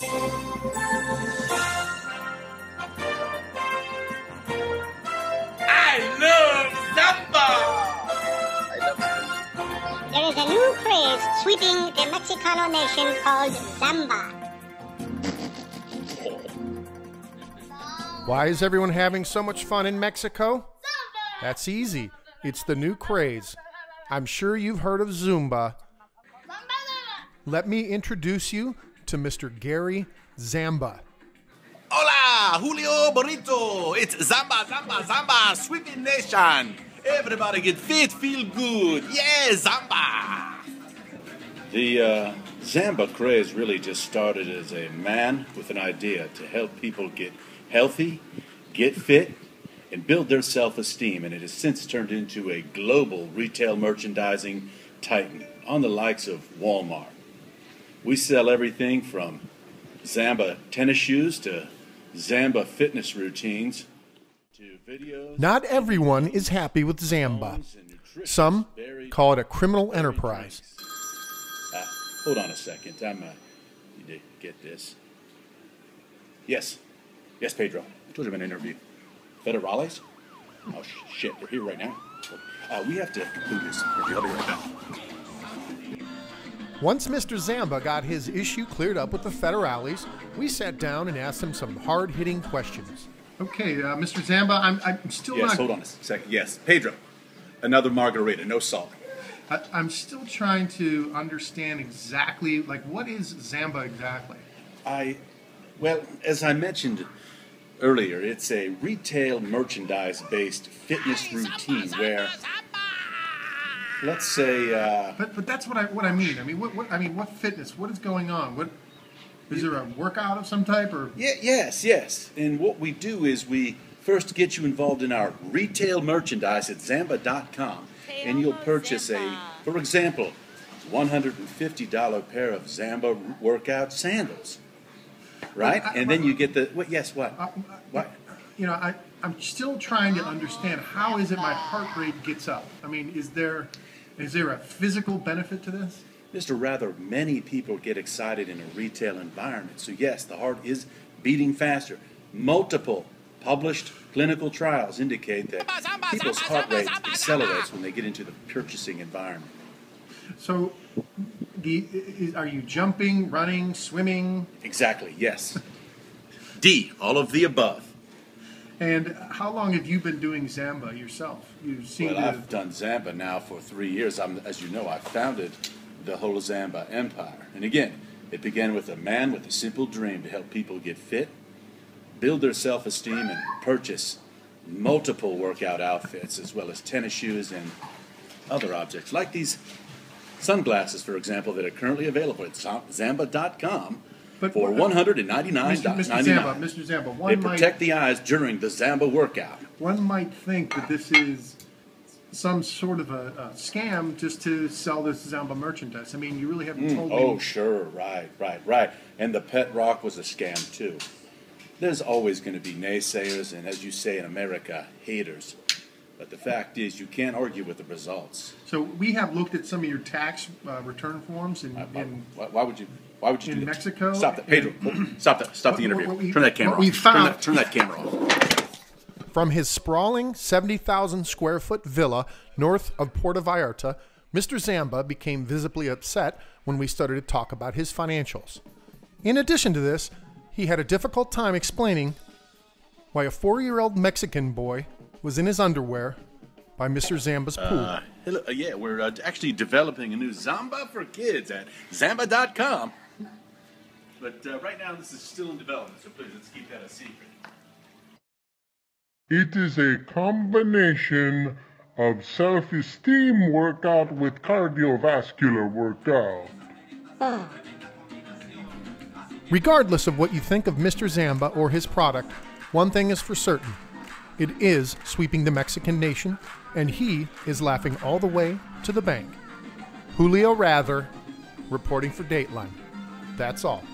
There is a new craze sweeping the Mexicano nation called Zamba. Why is everyone having so much fun in Mexico? That's easy. It's the new craze. I'm sure you've heard of Zumba. Let me introduce you to Mr. Gary Zamba. Hola, Julio Bonito. It's Zamba, Zamba, Zamba, sweeping nation. Everybody get fit, feel good. Yeah, Zamba. The uh, Zamba craze really just started as a man with an idea to help people get healthy, get fit, and build their self esteem, and it has since turned into a global retail merchandising titan on the likes of Walmart. We sell everything from Zamba tennis shoes to Zamba fitness routines to videos. Not everyone is happy with Zamba. phones, and nutritious Some call it a criminal enterprise. Uh, hold on a second. I'm uh, need to get this. Yes, yes, Pedro. I told you in an interview. Federales? Oh sh- shit, they're here right now. Uh, we have to do this. I'll be right back. Once Mr. Zamba got his issue cleared up with the federales, we sat down and asked him some hard hitting questions. Okay, uh, Mr. Zamba, I'm, I'm still Yes, not. hold on a second. Yes, Pedro. Another margarita, no salt. I, I'm still trying to understand exactly, like, what is Zamba exactly? I, well, as I mentioned earlier, it's a retail merchandise based fitness routine where, let's say, uh, But but that's what I what I mean. I mean, what, what I mean, what fitness? What is going on? What is there a workout of some type or? Yeah, yes, yes. And what we do is we first get you involved in our retail merchandise at Zamba.com, and you'll purchase a, for example, $150 pair of Zamba workout sandals. Right? And then you get the, what, yes, what? Uh, What? You know, I I'm still trying to understand how is it my heart rate gets up. I mean, is there is there a physical benefit to this? Mr. Rather, many people get excited in a retail environment. So, yes, the heart is beating faster. Multiple published clinical trials indicate that people's heart rate accelerates when they get into the purchasing environment. So, the is, are you jumping, running, swimming? Exactly, yes. D, all of the above. And how long have you been doing Zamba yourself? You seem Well, to. I've done Zamba now for three years. I'm, as you know, I founded the whole Zamba empire. And again, it began with a man with a simple dream to help people get fit, build their self esteem, and purchase multiple workout outfits, as well as tennis shoes and other objects, like these sunglasses, for example, that are currently available at Zamba.com But for $199.99. Mr. Mr. Zamba, Mr. Zamba, They one might protect the eyes during the Zamba workout. one might think that this is some sort of a, a scam just to sell this Zamba merchandise. I mean, you really haven't mm, told Oh, me. Oh, sure, right, right, right. And the pet rock was a scam too. There's always going to be naysayers and, as you say in America, haters. But the fact is, you can't argue with the results. So we have looked at some of your tax uh, return forms and. Why, in why, why would you? Why would you in do that? Mexico Stop that, Pedro. Stop that. Stop the What- interview. what we- turn that camera what we off. found- Turn that, turn that camera off. From his sprawling 70,000 square foot villa north of Puerto Vallarta, Mr. Zamba became visibly upset when we started to talk about his financials. In addition to this, he had a difficult time explaining why a four year old Mexican boy was in his underwear by Mr. Zamba's pool. Uh, hello, uh, yeah, we're uh, actually developing a new Zamba for kids at Zamba.com. But uh, right now, this is still in development, so please let's keep that a secret. It is a combination of self esteem workout with cardiovascular workout. Regardless of what you think of Mr. Zamba or his product, one thing is for certain it is sweeping the Mexican nation, and he is laughing all the way to the bank. Julio Rather, reporting for Dateline. That's all.